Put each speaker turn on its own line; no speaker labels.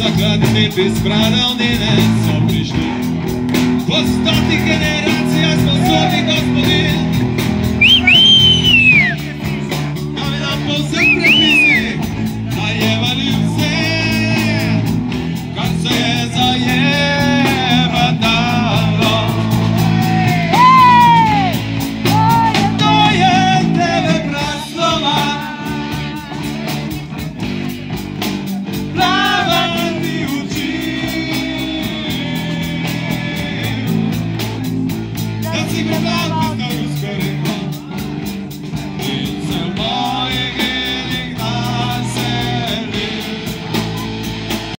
sagradili bi spradalnine ne prišli. Po stoti generacija smo zlobi gospodin. Ali nam povsem prepisi, najevali se, kad se je. se meu